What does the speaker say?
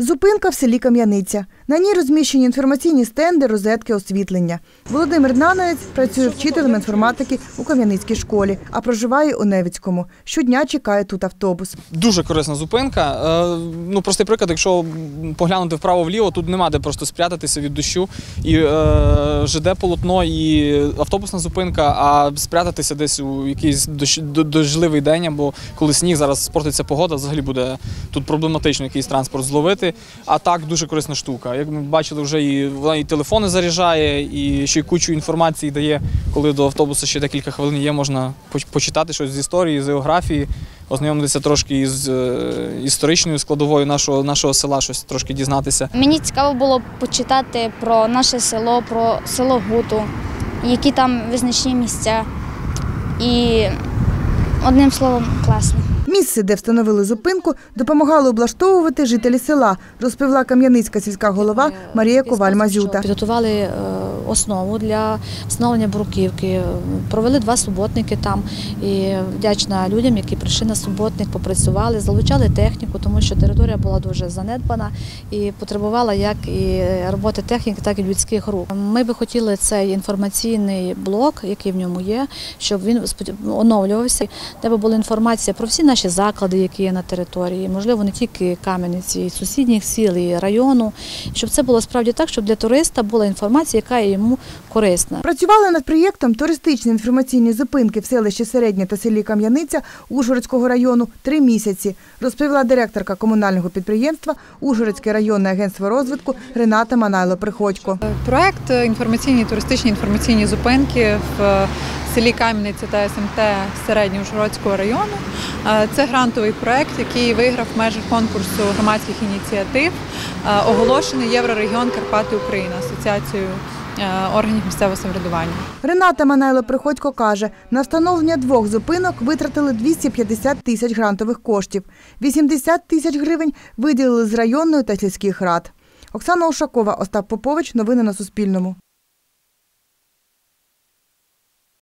Зупинка в селі Кам'яниця. На ній розміщені інформаційні стенди, розетки, освітлення. Володимир Нанець працює вчителем інформатики у Кам'яницькій школі, а проживає у Невицькому. Щодня чекає тут автобус. Дуже корисна зупинка. Е, Ну, простий приклад, якщо поглянути вправо-вліво, тут нема де просто спрятатися від дощу. І е, ЖД полотно, і автобусна зупинка, а спрятатися десь у якийсь дощ, до- день, або коли сніг зараз спортиться погода, взагалі буде тут проблематично якийсь транспорт зловити. А так дуже корисна штука. Як ми бачили, вже і вона і телефони заряджає, і ще й кучу інформації дає, коли до автобуса ще декілька хвилин є, можна почитати щось з історії, з географії ознайомитися трошки із е, історичною складовою нашого, нашого села, щось трошки дізнатися. Мені цікаво було почитати про наше село, про село Гуту, які там визначні місця. І одним словом, класно. Місце, де встановили зупинку, допомагали облаштовувати жителі села, розповіла кам'яницька сільська голова Марія Коваль-Мазюта. Підготували е, основу для встановлення бруківки. Провели два суботники там. І вдячна людям, які прийшли на суботник, попрацювали, залучали техніку, тому що територія була дуже занедбана і потребувала як і роботи техніки, так і людських рук. Ми би хотіли цей інформаційний блок, який в ньому є, щоб він оновлювався, де би була інформація про всі наші заклади, які є на території, можливо, не тільки Кам'яниці, і сусідніх сіл, і району, щоб це було справді так, щоб для туриста була інформація, яка є йому корисна. Працювали над проєктом туристичні інформаційні зупинки в селищі Середнє та селі Кам'яниця Ужгородського району три місяці, розповіла директорка комунального підприємства Ужгородське районне агентство розвитку Рената Манайло-Приходько. Проект інформаційні туристичні інформаційні зупинки в селі Кам'яниця та СМТ Середньоужгородського району. Е, Це грантовий проект, який виграв в межах конкурсу громадських ініціатив, е, оголошений Єврорегіон Карпати Україна асоціацією е, органів місцевого самоврядування. Рената Манайло-Приходько каже, на встановлення двох зупинок витратили 250 тисяч грантових коштів. 80 тисяч гривень виділили з районної та сільських рад. Оксана Ушакова, Остап Попович. Новини на Суспільному.